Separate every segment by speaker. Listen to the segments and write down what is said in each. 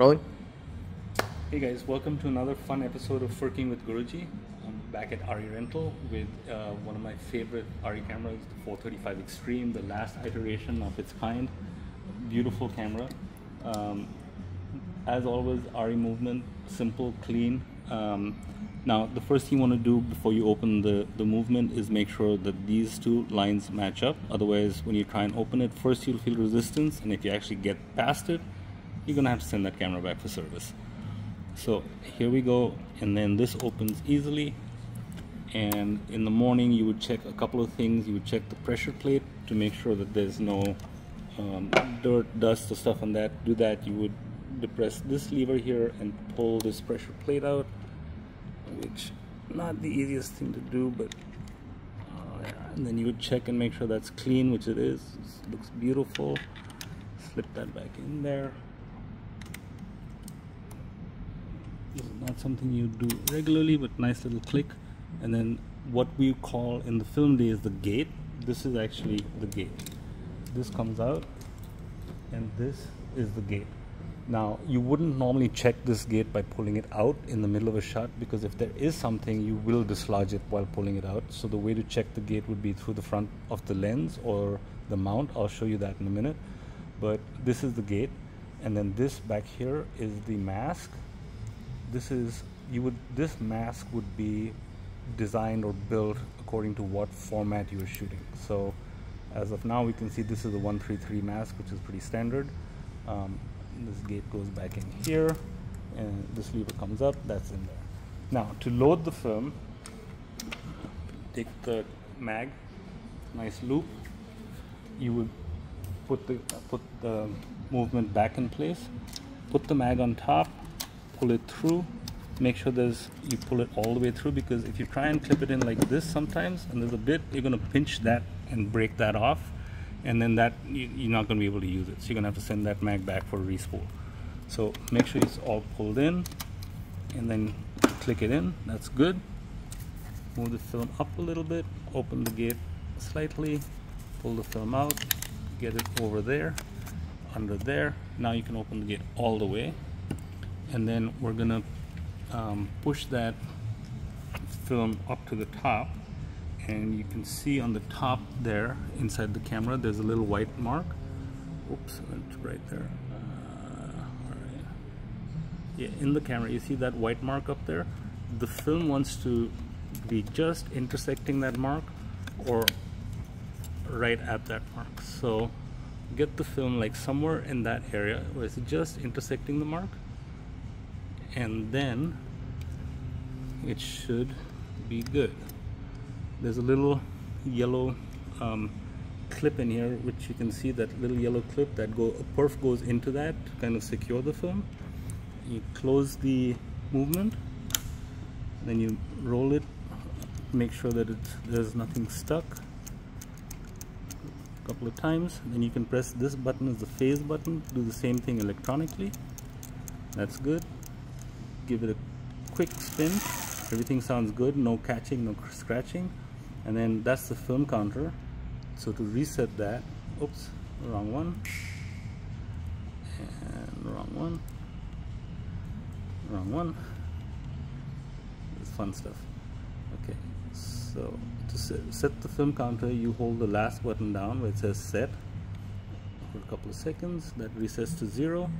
Speaker 1: Rolling.
Speaker 2: Hey guys, welcome to another fun episode of Furking with Guruji. I'm back at Arri Rental with uh, one of my favorite Arri cameras, the 435 Extreme, the last iteration of its kind. Beautiful camera. Um, as always, Arri movement, simple, clean. Um, now, the first thing you want to do before you open the, the movement is make sure that these two lines match up. Otherwise, when you try and open it, first you'll feel resistance, and if you actually get past it, you're gonna have to send that camera back for service. So here we go, and then this opens easily. And in the morning, you would check a couple of things. You would check the pressure plate to make sure that there's no um, dirt, dust, or stuff on that. Do that. You would depress this lever here and pull this pressure plate out, which not the easiest thing to do, but uh, and then you would check and make sure that's clean, which it is. It looks beautiful. Slip that back in there. This is not something you do regularly, but nice little click. And then what we call in the film day is the gate. This is actually the gate. This comes out, and this is the gate. Now, you wouldn't normally check this gate by pulling it out in the middle of a shot because if there is something, you will dislodge it while pulling it out. So the way to check the gate would be through the front of the lens or the mount. I'll show you that in a minute. But this is the gate, and then this back here is the mask this is you would this mask would be designed or built according to what format you're shooting. So as of now we can see this is a 133 mask which is pretty standard. Um, this gate goes back in here and this lever comes up that's in there. Now to load the film take the mag nice loop. You would put the put the movement back in place put the mag on top pull it through make sure there's you pull it all the way through because if you try and clip it in like this sometimes and there's a bit you're going to pinch that and break that off and then that you, are not going to be able to use it. So you're going to have to send that mag back for a respool so make sure it's all pulled in and then click it in. That's good. Move the film up a little bit open the gate slightly pull the film out get it over there under there. Now you can open the gate all the way and then we're gonna um, push that film up to the top. And you can see on the top there inside the camera there's a little white mark. Oops it's right there. Uh, yeah in the camera you see that white mark up there? The film wants to be just intersecting that mark or right at that mark. So get the film like somewhere in that area where it's just intersecting the mark and then it should be good. There's a little yellow um, clip in here which you can see that little yellow clip that go a perf goes into that to kind of secure the film. You close the movement then you roll it make sure that there's nothing stuck. A couple of times then you can press this button as the phase button do the same thing electronically. That's good give it a quick spin. Everything sounds good no catching no scratching. And then that's the film counter. So to reset that oops wrong one. And wrong one. Wrong one. It's fun stuff. Okay so to set the film counter you hold the last button down where it says set for a couple of seconds. That resets to zero.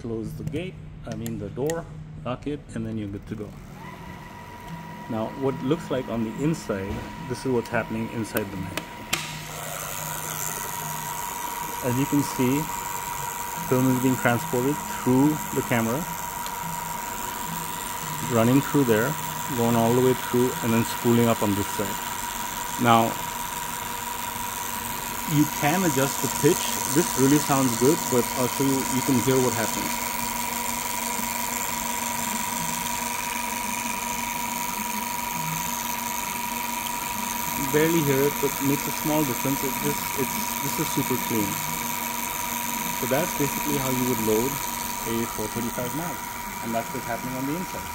Speaker 2: Close the gate I mean the door lock it and then you're good to go. Now what looks like on the inside this is what's happening inside the mag as you can see film is being transported through the camera running through there going all the way through and then spooling up on this side. Now you can adjust the pitch. This really sounds good but I'll show you you can hear what happens barely hear it, but makes a small difference. It's just, it's, this is super clean. So that's basically how you would load a 435 mag. And that's what's happening on the inside.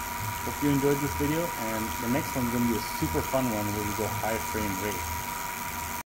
Speaker 2: Hope you enjoyed this video, and the next one's going to be a super fun one where we go high frame rate.